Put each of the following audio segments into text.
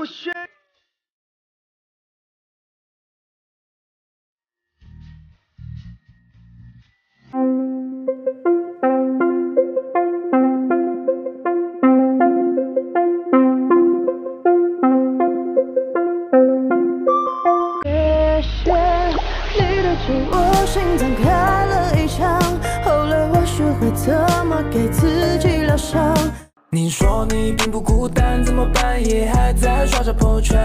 不学。谢谢你的酒，我心脏开了一枪。后来我学会怎么给自己疗伤。你说你并不孤单，怎么半夜还在刷着朋友圈？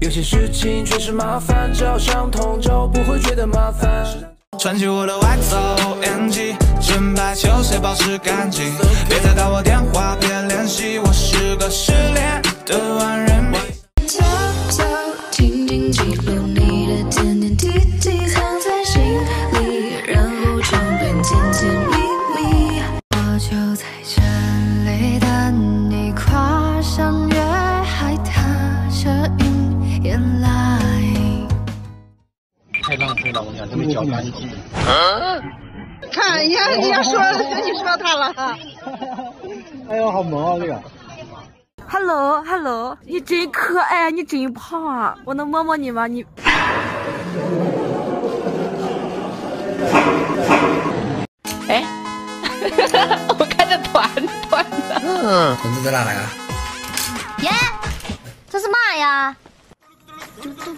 有些事情确实麻烦，只要想通就不会觉得麻烦。穿起我的外套，NG，纯白球鞋保持干净，别再打我电话，别联系，我是个失恋的万人迷。悄悄静静记录太浪费了，我讲这么搅拌机。看，人家人家说你说他了。哎呦，好萌啊，这个。Hello，Hello，你真可爱，你真胖啊，我能摸摸你吗？你。哎。我开的团团。嗯，粽子在哪来着？耶，这是嘛呀？就ょ。